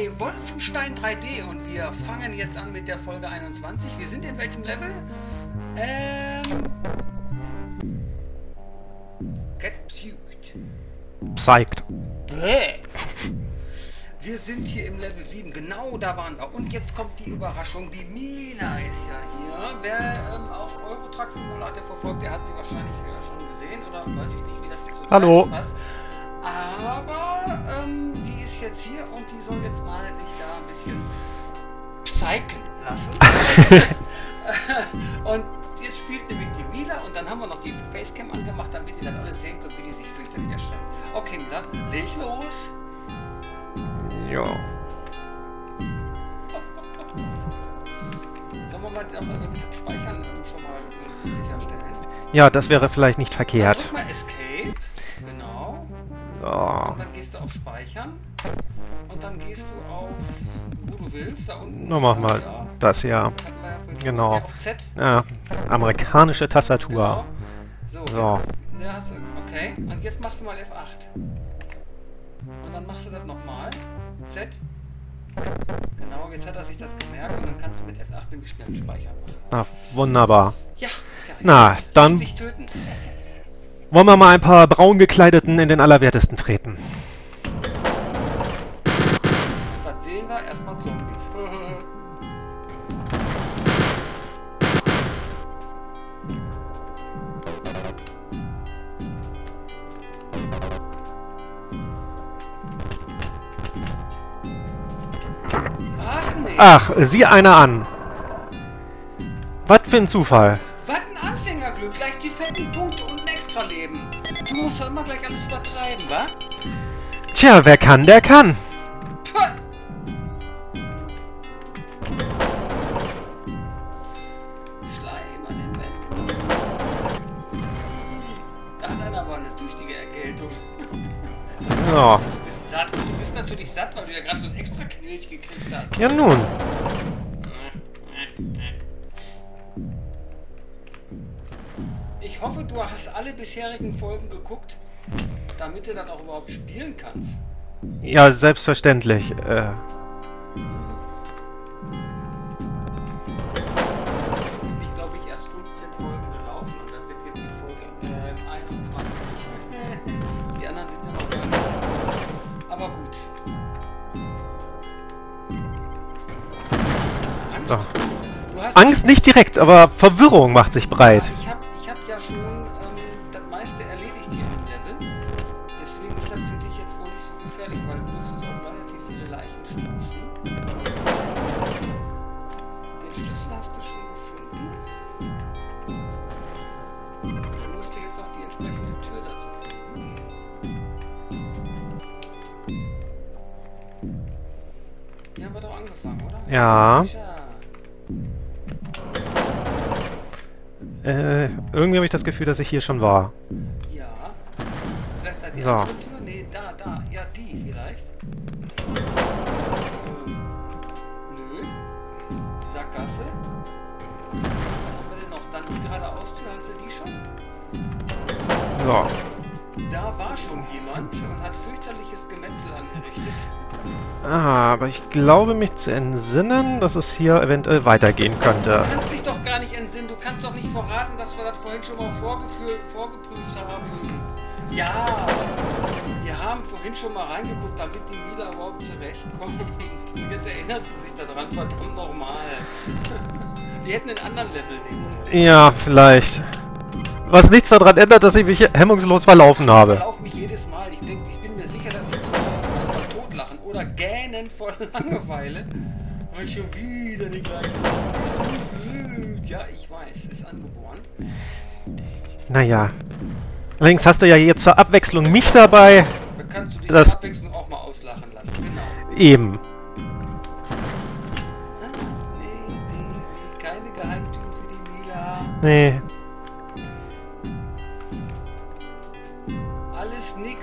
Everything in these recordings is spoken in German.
Play Wolfenstein 3D und wir fangen jetzt an mit der Folge 21. Wir sind in welchem Level? Ähm. Get Puked. Zeigt. Bäh. Wir sind hier im Level 7, genau da waren wir. Und jetzt kommt die Überraschung, die Mila ist ja hier. Wer ähm, auch Eurotruck Simulator verfolgt, der hat sie wahrscheinlich äh, schon gesehen oder weiß ich nicht, wie das jetzt so Hallo. passt. Aber ähm, die ist jetzt hier und die soll jetzt mal sich da ein bisschen psychen lassen. und jetzt spielt nämlich die Mila und dann haben wir noch die Facecam angemacht, damit ihr das alles sehen könnt, wie die sich fürchterlich erschreckt. Okay, Mila, leg los. Ja. Sollen wir mal das mit dem Speichern ähm, schon mal irgendwie sicherstellen? Ja, das wäre vielleicht nicht Dann verkehrt. drück mal Escape. Genau. So. Und dann gehst du auf Speichern. Und dann gehst du auf, wo du willst, da unten. Na, mach mal Ja, das ja. Genau. Ja, auf Z. ja. Amerikanische Genau. Tastatur. So, So. Jetzt, ja, hast du, okay. Und jetzt machst du mal F8. Und dann machst du das nochmal. Z. Genau, jetzt hat er sich das gemerkt und dann kannst du mit F8 nämlich schnell speichern machen. Ah, wunderbar. Ja, ja Na, dann- dich töten. Wollen wir mal ein paar braun gekleideten in den Allerwertesten treten? Was sehen wir? Erstmal Zombies. Ach nee. Ach, sieh einer an. Was für ein Zufall. Was ein Anfängerglück. Gleich die fetten Punkte Extra-Leben. Du musst doch immer gleich alles übertreiben, wa? Tja, wer kann, der kann. Puh. Schleim an den Wänden. Da hat einer aber eine tüchtige Erkältung. Ja. Du bist satt. Du bist natürlich satt, weil du ja gerade so ein extra Knilch gekriegt hast. Ja nun. Alle bisherigen Folgen geguckt, damit du das auch überhaupt spielen kannst. Ja, selbstverständlich. Äh, Jetzt sind nämlich, glaube ich, erst 15 Folgen gelaufen und dann wird jetzt die Folge 21. die anderen sind ja noch gar nicht. Aber gut. Angst? So. Du hast Angst nicht direkt, aber Verwirrung macht sich breit. Ja. Äh, irgendwie habe ich das Gefühl, dass ich hier schon war. Ja. Vielleicht seid ihr So. andere Tür? Nee, da, da. Ja, die vielleicht. Ähm, nö. Sackgasse. Was haben wir denn noch? Dann die geradeaus-Tür. Hast du die schon? So. Da war schon jemand und hat fürchterliches Gemetzel angerichtet. Ah, aber ich glaube mich zu entsinnen, dass es hier eventuell weitergehen könnte. Du kannst dich doch gar nicht entsinnen. Du kannst doch nicht verraten, dass wir das vorhin schon mal vorgeprüft haben. Ja, wir haben vorhin schon mal reingeguckt, damit die Mila überhaupt zurechtkommt. Und jetzt erinnert sie sich daran, verdammt normal. Wir hätten einen anderen Level nehmen sollen. Ja, vielleicht. Was nichts daran ändert, dass ich mich hemmungslos verlaufen Ich habe. verlaufe mich jedes Mal. Ich, denk, ich bin mir sicher, dass die Zuschauer manchmal totlachen oder gähnen vor Langeweile. Weil schon wieder die gleiche Bist du blöd? Ja, ich weiß, ist angeboren. Naja. Allerdings hast du ja jetzt zur Abwechslung mich dabei. Da kannst du dich Das- zur Abwechslung auch mal auslachen lassen. Genau. Eben. Ah, nee, nee, keine Geheimtüren für die Mila. Nee.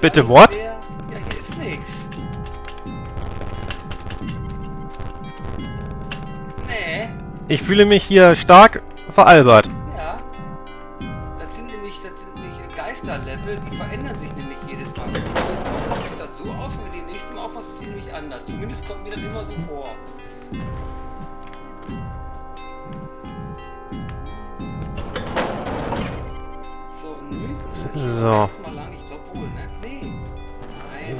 Bitte, what? leer. Ja, hier ist nix. Nee, Ich fühle mich hier stark veralbert. ja. Das sind nämlich, das sind nicht Geisterlevel, die verändern sich nämlich jedes Mal. Wenn die Tür aufmacht, sieht das so aus und wenn die nächste Mal aufmachst, ist sie nämlich anders. Zumindest kommt mir das immer so vor. So, nö, ist ja nicht So. mal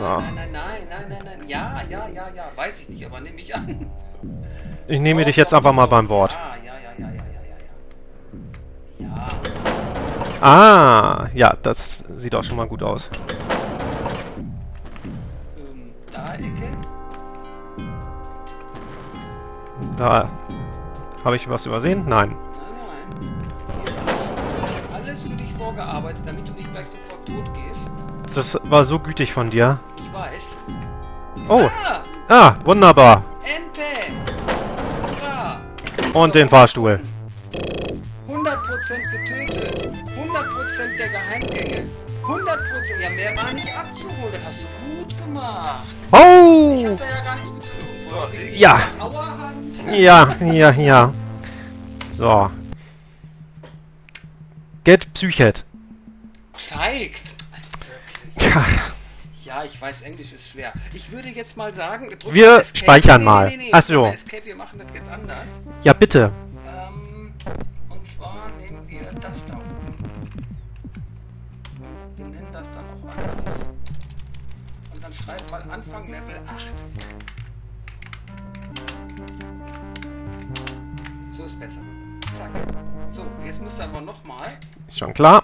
Nein, So. nein, nein, nein, nein, nein, nein. Ja, ja, ja, ja. Weiß ich nicht, aber nehme ich an. Ich nehme dich jetzt einfach mal beim Wort. Ja, ja, ja, ja, ja, ja, ja, ja. Ah, ja, das sieht auch schon mal gut aus. Ähm, da Ecke. Da habe ich was übersehen? Nein. Nein, nein. Hier ist alles. Alles für dich vorgearbeitet, damit du nicht gleich sofort tot gehst. Das war so gütig von dir. Ich weiß. Oh, Ah! ah, wunderbar. Ente! Hurra! Und den Fahrstuhl. 100% getötet. 100% der Geheimgänge. 100%. Ja, mehr war nicht abzuholen. Das hast du gut gemacht. Ich Oh! hab da ja gar nichts mit zu tun. Vorsichtig. Ja. Ja, ja, ja. So. Get Psychet. Zeigt. Tja, Ja, ich weiß, Englisch ist schwer. Ich würde jetzt mal sagen, Wir mal speichern Nee, mal. Nee, nee. Ach so. mal Escape, wir machen das jetzt anders. Ja, bitte. Ähm, und zwar nehmen wir das da oben. Und wir nennen das dann auch anders. Und dann schreib mal Anfang Level 8. So ist besser. Zack. So, jetzt müsst ihr aber nochmal. Schon klar.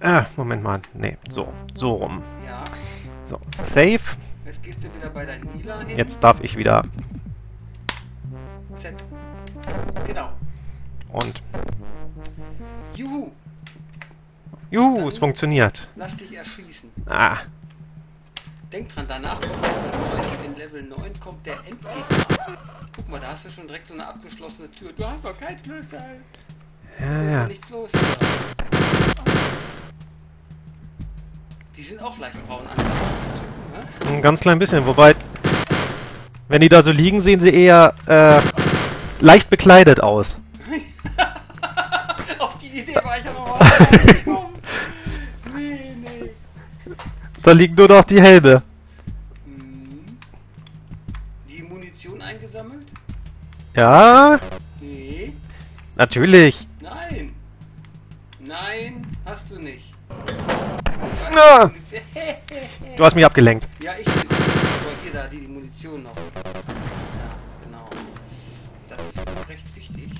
Äh, Moment mal. Nee, so. So rum. Ja. So, Save. Jetzt gehst du wieder bei deinem Mila hin. Jetzt darf ich wieder. Z. Genau. Und. Juhu. Juhu, es funktioniert. Lass dich erschießen. Ah, Denk dran, danach kommt Level 9 und in Level 9 kommt der Endgegner. Guck mal, da hast du schon direkt so eine abgeschlossene Tür. Du hast doch keinen Schlüssel. ja, Da ist ja ja. nichts los hier. Die sind auch leicht braun angehaucht, ne? Ein ganz klein bisschen. Wobei, wenn die da so liegen, sehen sie eher äh, leicht bekleidet aus. Auf die Idee war ich ja noch mal nicht gekommen. Nee, nee. Da liegt nur noch die Helbe. Hm. Die Munition eingesammelt? Ja, Nee. natürlich. Nein. Nein, hast du nicht. Ah, du hast mich abgelenkt. Ja, ich bin's. Aber hier da, die, Munition noch. Ja, genau. Das ist recht wichtig.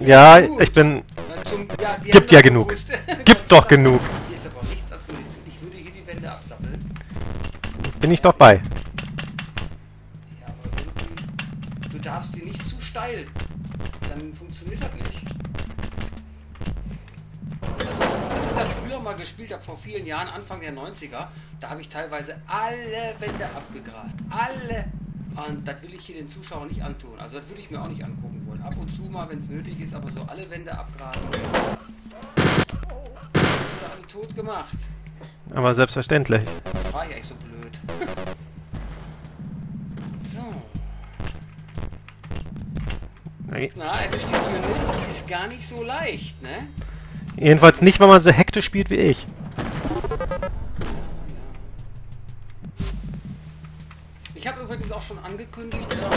Ja, gut. ich bin. Na, zum, ja, Gibt ja genug. gewusst. Gibt doch genug. Hier ist aber nichts als Munition. Ich würde hier die Wände absammeln. Bin ich doch bei. Ja, aber irgendwie. Du darfst die nicht zu steil. Dann funktioniert das nicht. Früher mal gespielt habe, vor vielen Jahren, Anfang der 90er, da habe ich teilweise alle Wände abgegrast. Alle! Und das will ich hier den Zuschauern nicht antun. Also, das würde ich mir auch nicht angucken wollen. Ab und zu mal, wenn es nötig ist, aber so alle Wände abgrasen. Das ist alle tot gemacht. Aber selbstverständlich. Das war ja echt so blöd. so. Nee. Na, erwischt die Tür nicht. Ist gar nicht so leicht, ne? Jedenfalls nicht, wenn man so hektisch spielt wie ich. Ich habe übrigens auch schon angekündigt, ähm,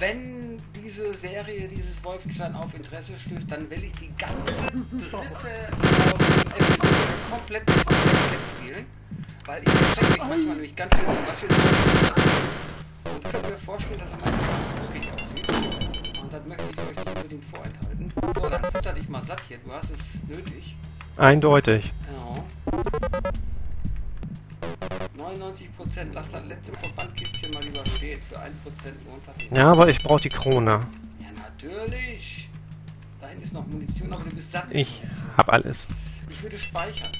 wenn diese Serie, dieses Wolfenstein auf Interesse stößt, dann will ich die ganze dritte ähm, Episode komplett mit dem spielen. Weil ich erschrecke mich manchmal nämlich ganz schön, zum Beispiel ich könnte mir vorstellen, dass es manchmal ganz glücklich aussieht. Und das möchte ich euch nicht unbedingt vorenthalten. So, dann futter dich mal satt hier. Du hast es nötig. Eindeutig. Genau. 99 Prozent. Lass das letzte Verbandkistchen mal lieber stehen. Für 1 Prozent lohnt das nicht. Ja, aber ich brauche die Krone. Ja, natürlich. Dahin ist noch Munition, aber du bist satt. Ich hab alles. Ich würde speichern.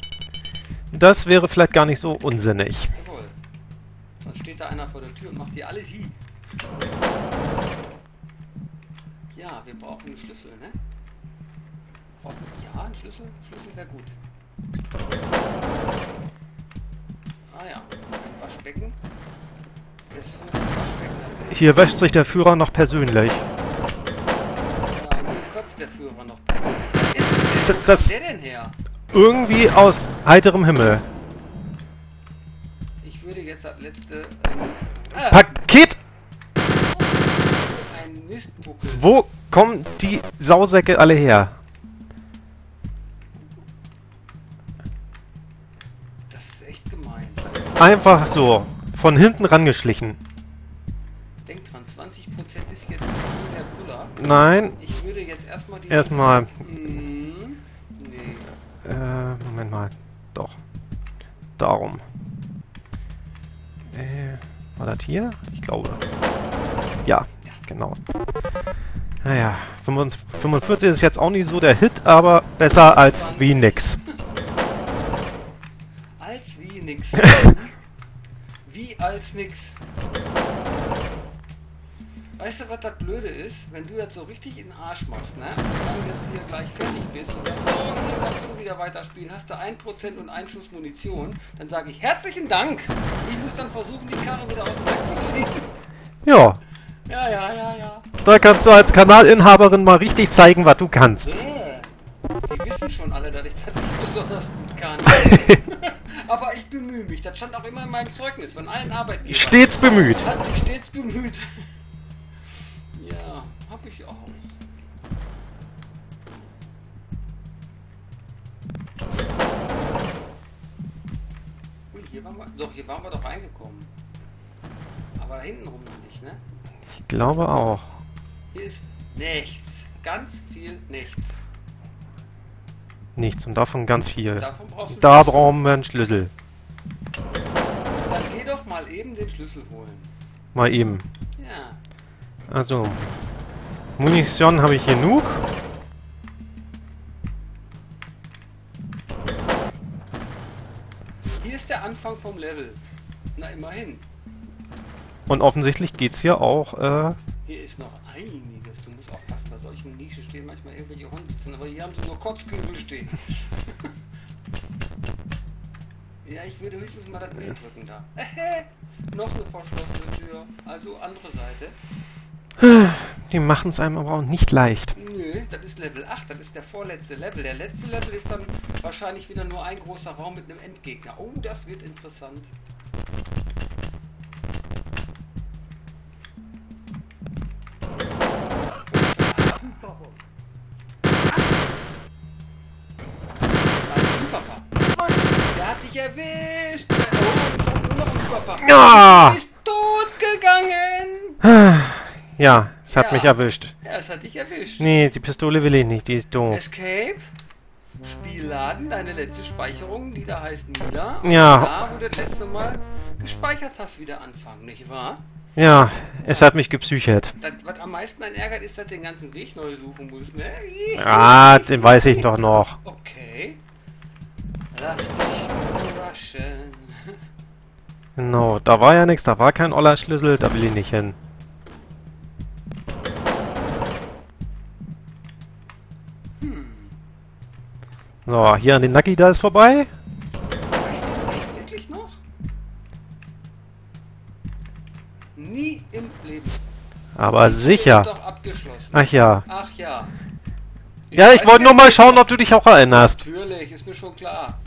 Das wäre vielleicht gar nicht so unsinnig. Sonst steht da einer vor der Tür und macht dir alles hi. Ja, wir brauchen einen Schlüssel, ne? Oh, ja, ein Schlüssel. Schlüssel wäre gut. Ah ja, ein Waschbecken. Das Führers Waschbecken. Hier wäscht sich der Führer noch persönlich. Ja, hier kotzt der Führer noch. Da ist es denn? Wo das- kommt der denn her? Irgendwie aus heiterem Himmel. Jetzt das letzte. Ähm, ah, Paket! so ein Mistbuckel. Wo kommen die Sausäcke alle her? Das ist echt gemein. Einfach so. Von hinten rangeschlichen. Denk dran, 20% ist jetzt nicht so der Brüller. Nein. Ich würde jetzt erstmal die. Erstmal. Mhm. Nee. Äh, Moment mal. Doch. Darum. War das hier? Ich glaube. Ja, genau. Naja, 45 45 ist jetzt auch nicht so der Hit, aber besser als wie nix. Als wie nix. wie als nix. Weißt du, was das Blöde ist? Wenn du das so richtig in den Arsch machst, ne? Und dann jetzt hier gleich fertig bist und kannst du wieder weiterspielen, hast du 1% und einen Schuss Munition, dann sage ich herzlichen Dank. Ich muss dann versuchen, die Karre wieder aus dem Dreck zu ziehen. Ja, Ja, ja, ja, ja. da kannst du als Kanalinhaberin mal richtig zeigen, was du kannst. Äh, Die wissen schon alle, dass ich das nicht besonders gut kann. Aber ich bemühe mich. Das stand auch immer in meinem Zeugnis von allen Arbeitgebern. Stets bemüht. Hat sich stets bemüht. ja, hab ich auch. Waren wir. Doch, hier waren wir doch reingekommen. Aber da hinten rum noch nicht, ne? Ich glaube auch. Hier ist nichts. Ganz viel nichts. Nichts und davon ganz viel. Davon brauchst Da Schlüssel. brauchen wir einen Schlüssel. Dann geh doch mal eben den Schlüssel holen. Mal eben. Ja. Also. Munition habe ich genug. Anfang vom Level. Na, immerhin. Und offensichtlich geht's hier auch, äh, Hier ist noch einiges. Du musst aufpassen, bei solchen Nischen stehen manchmal irgendwelche Hornlitzen, aber hier haben sie nur Kotzkübel stehen. ja, ich würde höchstens mal das Bild drücken da. noch eine verschlossene Tür. Also andere Seite. die machen es einem aber auch nicht leicht. Nö, das ist Level 8, das ist der vorletzte Level. Der letzte Level ist dann wahrscheinlich wieder nur ein großer Raum mit einem Endgegner. Oh, das wird interessant. Da ist ein Hyperpar. Der hat dich erwischt. Oh, jetzt hat nur noch ein Hyperpar. Ja! Du bist tot gegangen. Ja, es hat Ja. mich erwischt. Ja, es hat dich erwischt. Nee, die Pistole will ich nicht, die ist doof. Escape. Spielladen, deine letzte Speicherung, die da heißt. Und Ja. Da, wo du das letzte Mal gespeichert hast, wieder anfangen, nicht wahr? Ja, es hat mich gepsychet. Das, was am meisten einen ärgert, ist, dass du den ganzen Weg neu suchen musst, ne? Ah, den weiß ich doch noch. Okay. Lass dich überraschen. Genau, da war ja nichts, da war kein Oller-Schlüssel, da will ich nicht hin. So, hier an den Naki, da ist vorbei. Weißt du echt wirklich noch? Nie im Leben. Aber sicher. Ist doch abgeschlossen. Ach ja. Ach ja. Ja, ich wollte nur mal schauen, ob du dich auch erinnerst. Natürlich, ist mir schon klar.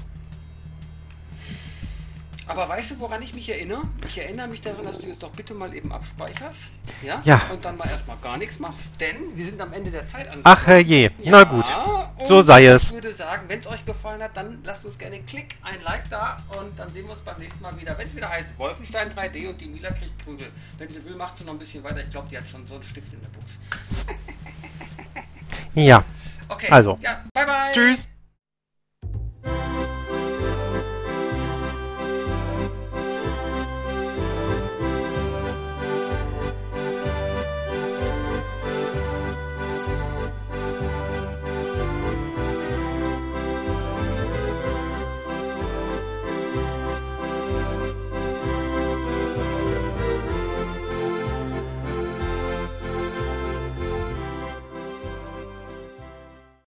Aber weißt du, woran ich mich erinnere? Ich erinnere mich daran, dass du jetzt doch bitte mal eben abspeicherst. Ja? Ja. Und dann mal erstmal gar nichts machst, denn wir sind am Ende der Zeit angekommen. Ach herrje. Ja, Na gut. So sei es. Ich würde sagen, wenn es euch gefallen hat, dann lasst uns gerne einen Klick, ein Like da und dann sehen wir uns beim nächsten Mal wieder. Wenn es wieder heißt Wolfenstein 3D und die Mila kriegt Prügel. Wenn sie will, macht sie noch ein bisschen weiter. Ich glaube, die hat schon so einen Stift in der Buchs. Ja. Okay. Also. Ja, bye bye. Tschüss.